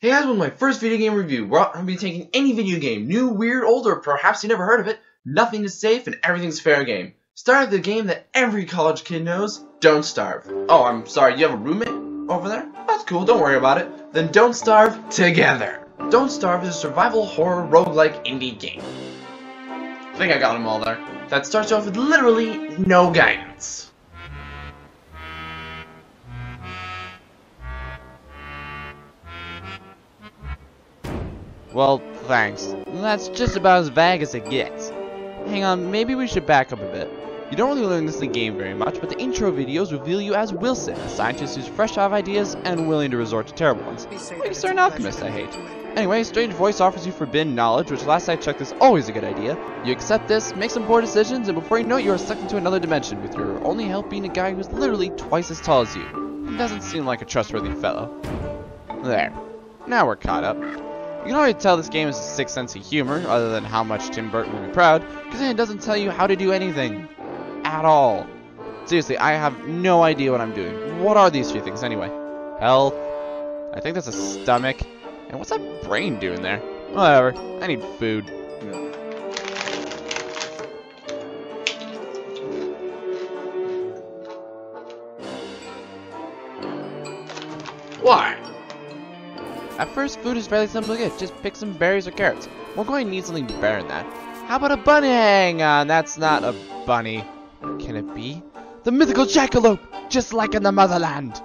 Hey guys, welcome to my first video game review. Where I'm going to be taking any video game, new, weird, old, or perhaps you never heard of it. Nothing is safe and everything's fair game. Start with the game that every college kid knows, Don't Starve. Oh, I'm sorry, you have a roommate over there? That's cool, don't worry about it. Then Don't Starve together. Don't Starve is a survival horror roguelike indie game. I think I got them all there. That starts off with literally no guidance. Well, thanks. That's just about as vague as it gets. Hang on, maybe we should back up a bit. You don't really learn this in the game very much, but the intro videos reveal you as Wilson, a scientist who's fresh out of ideas and willing to resort to terrible ones. Like a certain alchemist I hate. Anyway, Strange Voice offers you forbidden knowledge, which last I checked is always a good idea. You accept this, make some poor decisions, and before you know it, you are sucked into another dimension, with your only help being a guy who's literally twice as tall as you. He doesn't seem like a trustworthy fellow. There. Now we're caught up. You can already tell this game has a sick sense of humor, other than how much Tim Burton will be proud, because it doesn't tell you how to do anything. At all. Seriously, I have no idea what I'm doing. What are these three things anyway? Health. I think that's a stomach. And what's that brain doing there? Whatever. I need food. At first, food is fairly simple to get. Just pick some berries or carrots. We're going to need something better than that. How about a bunny? Hang on, that's not a bunny. Can it be? The mythical jackalope, just like in the motherland.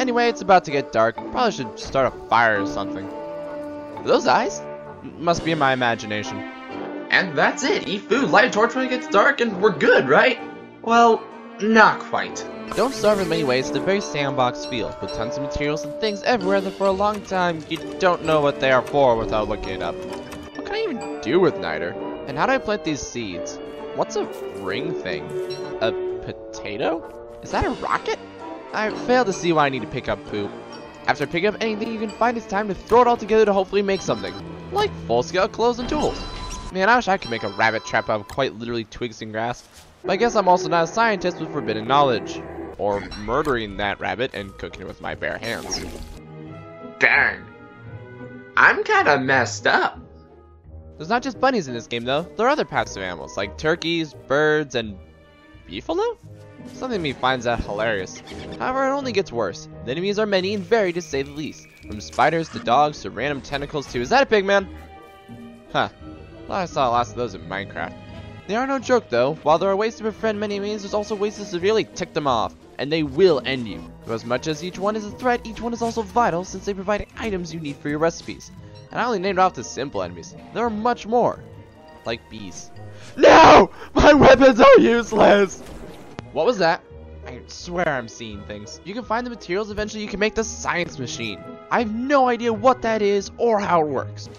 Anyway, it's about to get dark. Probably should start a fire or something. Are those eyes? Must be in my imagination. And that's it. Eat food, light a torch when it gets dark, and we're good, right? Well, not quite. Don't starve in many ways, it's a very sandbox feel, with tons of materials and things everywhere that for a long time you don't know what they are for without looking it up. What can I even do with Niter? And how do I plant these seeds? What's a ring thing? A potato? Is that a rocket? I fail to see why I need to pick up poop. After picking up anything you can find, it's time to throw it all together to hopefully make something. Like full-scale clothes and tools. Man, I wish I could make a rabbit trap out of quite literally twigs and grass. But I guess I'm also not a scientist with forbidden knowledge. Or murdering that rabbit and cooking it with my bare hands. Dang. I'm kinda messed up. There's not just bunnies in this game though, there are other passive animals like turkeys, birds, and beefalo? Something me finds that hilarious. However, it only gets worse. The enemies are many and varied to say the least. From spiders to dogs to random tentacles to- is that a pig man? Huh. Thought I saw lots of those in Minecraft. They are no joke though. While there are ways to befriend many enemies, there's also ways to severely tick them off. And they will end you. So as much as each one is a threat, each one is also vital since they provide items you need for your recipes. And I only named off the simple enemies. There are much more. Like bees. No! My weapons are useless! What was that? I swear I'm seeing things. You can find the materials eventually you can make the science machine. I have no idea what that is or how it works.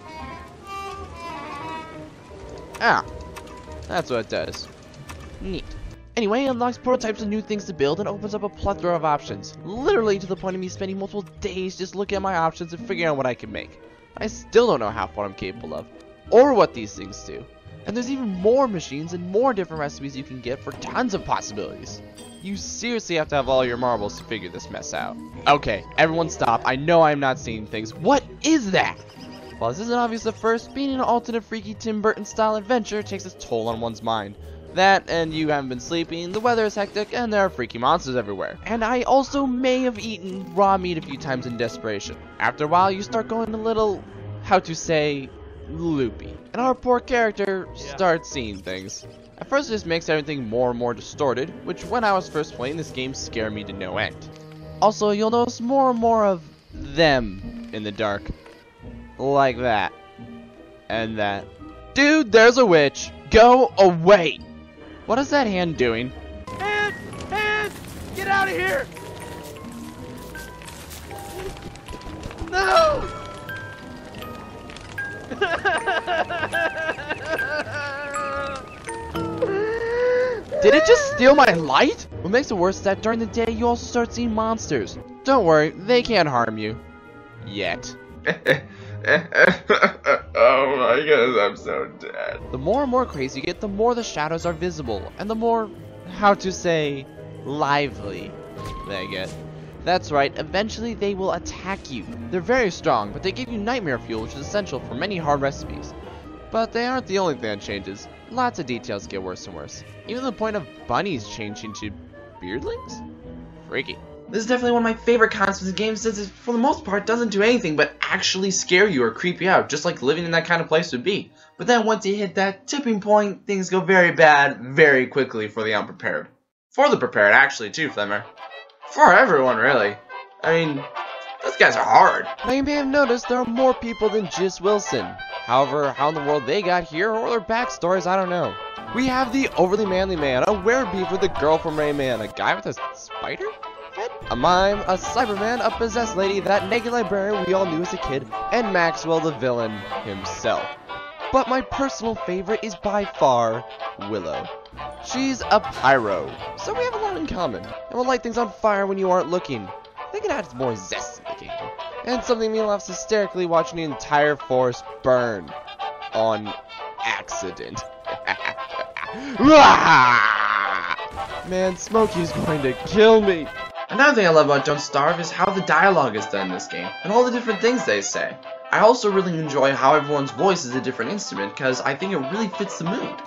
Ah, that's what it does. Neat. Anyway, it unlocks prototypes and new things to build and opens up a plethora of options. Literally to the point of me spending multiple days just looking at my options and figuring out what I can make. I still don't know half what I'm capable of, or what these things do. And there's even more machines and more different recipes you can get for tons of possibilities. You seriously have to have all your marbles to figure this mess out. Okay, everyone stop. I know I'm not seeing things. What is that? While this isn't obvious at first, being an alternate freaky Tim Burton style adventure takes its toll on one's mind. That, and you haven't been sleeping, the weather is hectic, and there are freaky monsters everywhere. And I also may have eaten raw meat a few times in desperation. After a while, you start going a little, how to say, loopy. And our poor character starts seeing things. At first, it just makes everything more and more distorted, which when I was first playing this game scared me to no end. Also, you'll notice more and more of them in the dark. Like that. And that. Dude, there's a witch! Go away! What is that hand doing? Hand! Hand! Get out of here! No! Did it just steal my light? What makes it worse is that during the day you also start seeing monsters. Don't worry, they can't harm you. Yet. oh my goodness, I'm so dead. The more and more crazy you get, the more the shadows are visible, and the more, how to say, lively they get. That's right, eventually they will attack you. They're very strong, but they give you nightmare fuel, which is essential for many hard recipes. But they aren't the only thing that changes. Lots of details get worse and worse. Even the point of bunnies changing to beardlings? Freaky. This is definitely one of my favorite concepts in games since it, for the most part, doesn't do anything but actually scare you or creep you out, just like living in that kind of place would be. But then once you hit that tipping point, things go very bad very quickly for the unprepared. For the prepared, actually, too, Flemmer. For everyone, really. I mean, those guys are hard. Now you may have noticed there are more people than just Wilson. However, how in the world they got here or their backstories, I don't know. We have the overly manly man, a werebeaver, the girl from Rayman, a guy with a spider? A mime, a Cyberman, a possessed lady, that naked librarian we all knew as a kid, and Maxwell the villain himself. But my personal favorite is by far Willow. She's a pyro, so we have a lot in common, and will light things on fire when you aren't looking. Think it adds more zest to the game, and something me laughs hysterically watching the entire forest burn on accident. Man, Smokey's going to kill me. Another thing I love about Don't Starve is how the dialogue is done in this game, and all the different things they say. I also really enjoy how everyone's voice is a different instrument, because I think it really fits the mood.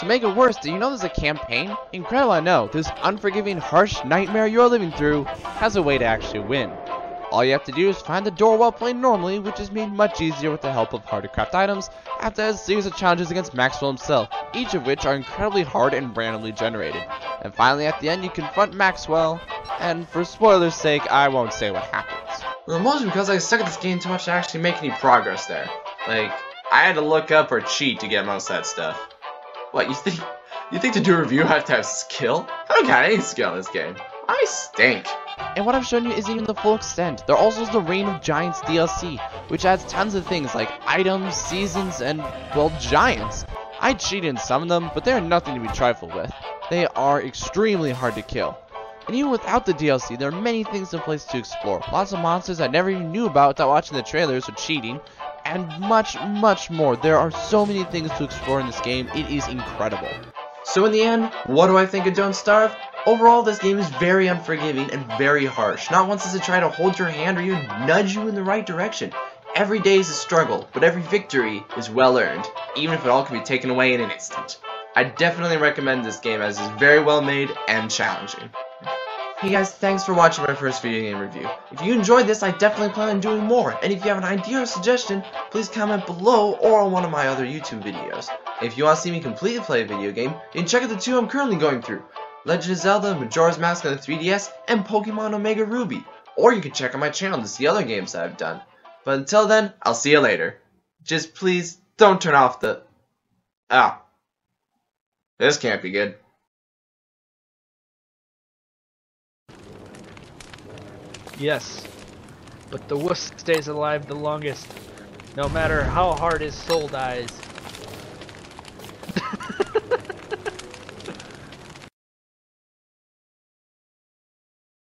To make it worse, do you know there's a campaign? Incredible I know, this unforgiving, harsh nightmare you're living through has a way to actually win. All you have to do is find the door while playing normally, which is made much easier with the help of harder craft items, after a series of challenges against Maxwell himself, each of which are incredibly hard and randomly generated. And finally at the end you confront Maxwell, and for spoilers sake, I won't say what happens. Well, mostly because I suck at this game too much to actually make any progress there. Like, I had to look up or cheat to get most of that stuff. What, you think you think to do a review I have to have skill? I don't got any skill in this game. I stink. And what I've shown you isn't even the full extent. There also is the Reign of Giants DLC, which adds tons of things like items, seasons, and, well, giants. I cheated in some of them, but they are nothing to be trifled with. They are extremely hard to kill. And even without the DLC, there are many things in place to explore. Lots of monsters I never even knew about without watching the trailers or cheating, and much, much more. There are so many things to explore in this game, it is incredible. So in the end, what do I think of Don't Starve? Overall, this game is very unforgiving and very harsh. Not once does it try to hold your hand or even nudge you in the right direction. Every day is a struggle, but every victory is well earned, even if it all can be taken away in an instant. I definitely recommend this game as it's very well made and challenging. Hey guys, thanks for watching my first video game review. If you enjoyed this, I definitely plan on doing more, and if you have an idea or suggestion, please comment below or on one of my other YouTube videos. If you want to see me completely play a video game, then check out the two I'm currently going through. Legend of Zelda, Majora's Mask on the 3DS, and Pokemon Omega Ruby. Or you can check out my channel to see other games that I've done. But until then, I'll see you later. Just please, don't turn off the... Ah. This can't be good. Yes, but the wuss stays alive the longest, no matter how hard his soul dies.